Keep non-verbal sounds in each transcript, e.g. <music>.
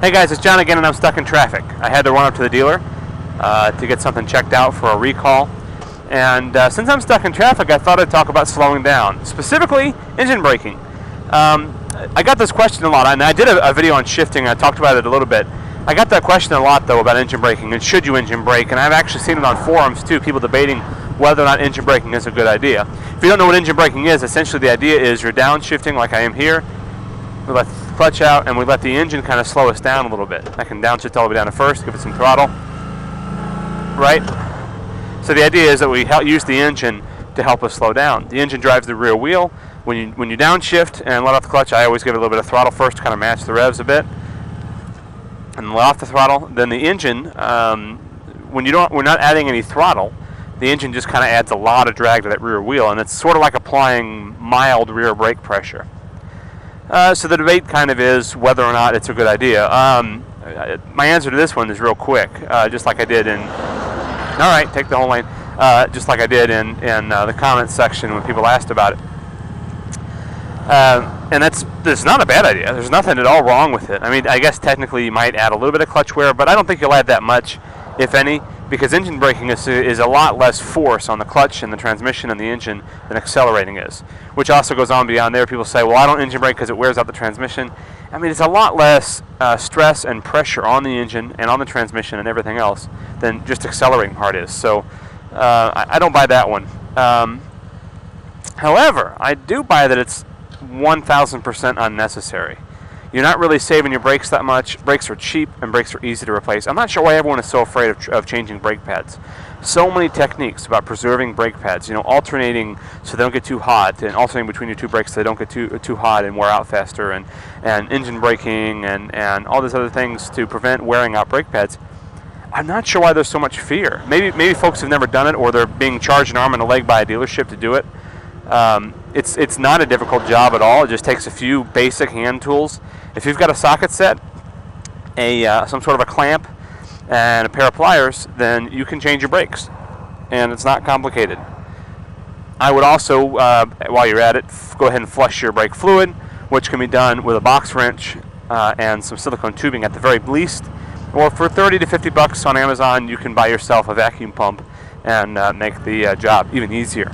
Hey guys, it's John again, and I'm stuck in traffic. I had to run up to the dealer uh, to get something checked out for a recall. And uh, since I'm stuck in traffic, I thought I'd talk about slowing down, specifically engine braking. Um, I got this question a lot, and I did a, a video on shifting. I talked about it a little bit. I got that question a lot though about engine braking and should you engine brake, and I've actually seen it on forums too. People debating whether or not engine braking is a good idea. If you don't know what engine braking is, essentially the idea is you're downshifting like I am here. We let the clutch out and we let the engine kind of slow us down a little bit. I can downshift all the way down to first, give it some throttle. Right? So the idea is that we use the engine to help us slow down. The engine drives the rear wheel. When you when you downshift and let off the clutch, I always give it a little bit of throttle first to kind of match the revs a bit, and let off the throttle. Then the engine, um, when you don't, we're not adding any throttle. The engine just kind of adds a lot of drag to that rear wheel, and it's sort of like applying mild rear brake pressure. Uh, so the debate kind of is whether or not it's a good idea. Um, my answer to this one is real quick, uh, just like I did in. All right, take the whole lane. Uh, just like I did in in uh, the comments section when people asked about it. Uh, and that's that's not a bad idea. There's nothing at all wrong with it. I mean, I guess technically you might add a little bit of clutch wear, but I don't think you'll add that much, if any, because engine braking is, is a lot less force on the clutch and the transmission and the engine than accelerating is. Which also goes on beyond there. People say, well, I don't engine brake because it wears out the transmission. I mean, it's a lot less uh, stress and pressure on the engine and on the transmission and everything else than just accelerating hard is. So uh, I, I, don't buy that one. Um, however, I do buy that it's 1000% unnecessary. You're not really saving your brakes that much. Brakes are cheap and brakes are easy to replace. I'm not sure why everyone is so afraid of, of changing brake pads. So many techniques about preserving brake pads. You know, alternating so they don't get too hot, and alternating between your two brakes so they don't get too too hot and wear out faster, and and engine braking and and all these other things to prevent wearing out brake pads. I'm not sure why there's so much fear. Maybe maybe folks have never done it, or they're being charged an arm and a leg by a dealership to do it. Um, it's it's not a difficult job at all. It just takes a few basic hand tools. If you've got a socket set, a uh, some sort of a clamp, and a pair of pliers, then you can change your brakes, and it's not complicated. I would also, uh, while you're at it, go ahead and flush your brake fluid, which can be done with a box wrench uh, and some silicone tubing at the very least. Or for 30 to 50 bucks on Amazon, you can buy yourself a vacuum pump and uh, make the uh, job even easier.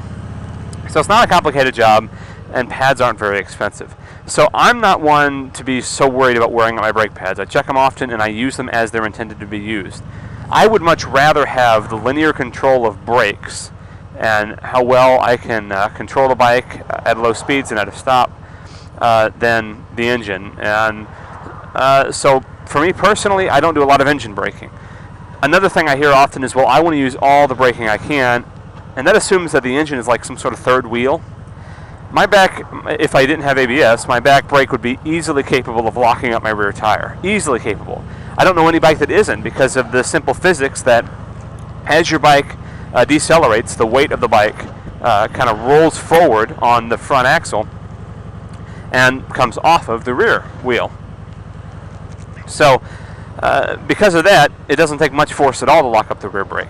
So it's not a complicated job, and pads aren't very expensive. So I'm not one to be so worried about wearing out my brake pads. I check them often and I use them as they're intended to be used. I would much rather have the linear control of brakes and how well I can uh, control the bike at low speeds and at a stop uh, than the engine. And uh, so for me personally, I don't do a lot of engine braking. Another thing I hear often is, well, I want to use all the braking I can and that assumes that the engine is like some sort of third wheel. My back, if I didn't have ABS, my back brake would be easily capable of locking up my rear tire. Easily capable. I don't know any bike that isn't because of the simple physics that as your bike uh, decelerates, the weight of the bike uh, kind of rolls forward on the front axle and comes off of the rear wheel. So, uh, because of that, it doesn't take much force at all to lock up the rear brake.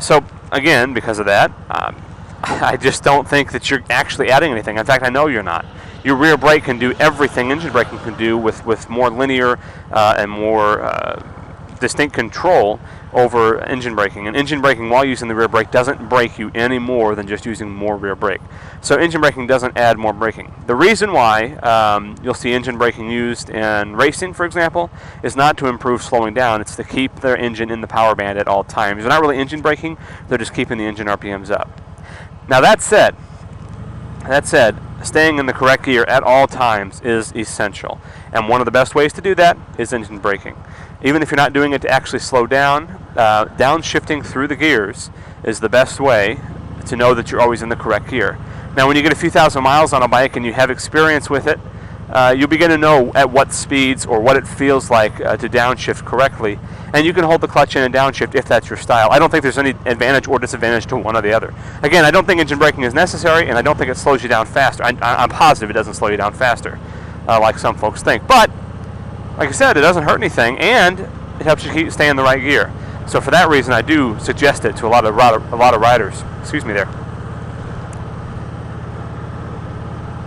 So, again, because of that, um, <laughs> I just don't think that you're actually adding anything. In fact, I know you're not. Your rear brake can do everything engine braking can do with, with more linear uh, and more uh, distinct control over engine braking. And engine braking while using the rear brake doesn't brake you any more than just using more rear brake. So engine braking doesn't add more braking. The reason why um, you'll see engine braking used in racing, for example, is not to improve slowing down. It's to keep their engine in the power band at all times. They're not really engine braking. They're just keeping the engine RPMs up. Now that said, that said, staying in the correct gear at all times is essential. And one of the best ways to do that is engine braking. Even if you're not doing it to actually slow down, uh, downshifting through the gears is the best way to know that you're always in the correct gear. Now, when you get a few thousand miles on a bike and you have experience with it, uh, you'll begin to know at what speeds or what it feels like uh, to downshift correctly. And you can hold the clutch in and downshift if that's your style. I don't think there's any advantage or disadvantage to one or the other. Again, I don't think engine braking is necessary, and I don't think it slows you down faster. I, am positive it doesn't slow you down faster, uh, like some folks think. But, like I said, it doesn't hurt anything, and it helps you keep stay in the right gear. So for that reason, I do suggest it to a lot of, a lot of riders. Excuse me there.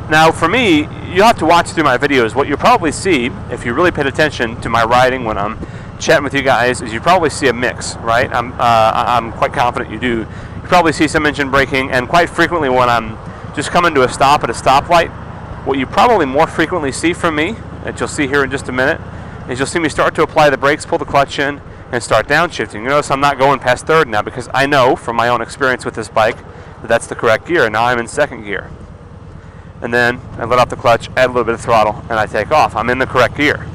Now, for me, you'll have to watch through my videos. What you'll probably see, if you really paid attention to my riding when I'm chatting with you guys, is you probably see a mix, right? I'm, uh, I'm quite confident you do. You probably see some engine braking, and quite frequently when I'm just coming to a stop at a stoplight, what you probably more frequently see from me, that you'll see here in just a minute, is you'll see me start to apply the brakes, pull the clutch in, and start downshifting. You notice I'm not going past third now because I know from my own experience with this bike that that's the correct gear. And now I'm in second gear and then I let off the clutch, add a little bit of throttle, and I take off. I'm in the correct gear.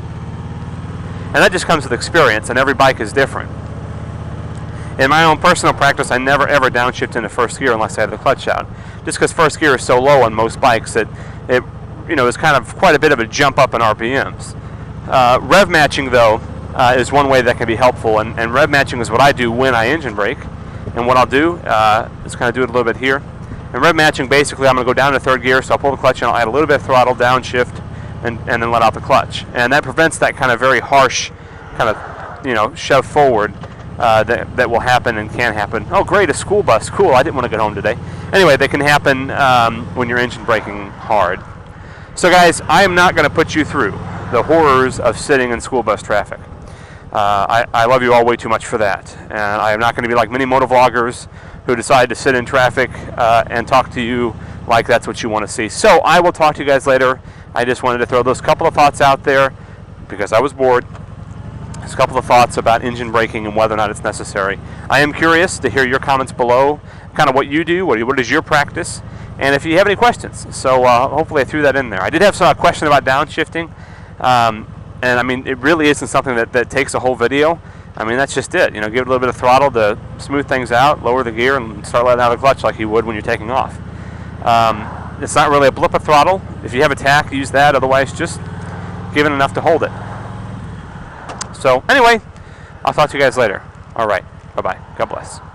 And that just comes with experience, and every bike is different. In my own personal practice, I never ever downshift into first gear unless I have the clutch out. Just because first gear is so low on most bikes that it, you know, is kind of quite a bit of a jump up in RPMs. Uh, rev matching, though, uh, is one way that can be helpful, and, and rev matching is what I do when I engine brake. And what I'll do uh, is kind of do it a little bit here. And rev matching, basically, I'm going to go down to third gear, so I'll pull the clutch and I'll add a little bit of throttle, downshift, and, and then let out the clutch. And that prevents that kind of very harsh kind of, you know, shove forward uh, that, that will happen and can happen. Oh, great, a school bus. Cool, I didn't want to get home today. Anyway, they can happen um, when you're engine braking hard. So, guys, I am not going to put you through the horrors of sitting in school bus traffic. Uh, I, I love you all way too much for that. And I am not going to be like many motovloggers who decide to sit in traffic uh, and talk to you like that's what you want to see. So I will talk to you guys later. I just wanted to throw those couple of thoughts out there because I was bored. Just a couple of thoughts about engine braking and whether or not it's necessary. I am curious to hear your comments below, kind of what you do, what, what is your practice, and if you have any questions. So uh, hopefully I threw that in there. I did have some question about downshifting, um, and I mean it really isn't something that, that takes a whole video. I mean, that's just it. You know, give it a little bit of throttle to smooth things out, lower the gear, and start letting out the clutch like you would when you're taking off. Um, it's not really a blip of throttle. If you have a tach, use that. Otherwise, just give it enough to hold it. So, anyway, I'll talk to you guys later. All right. Bye bye. God bless.